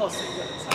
到谁一。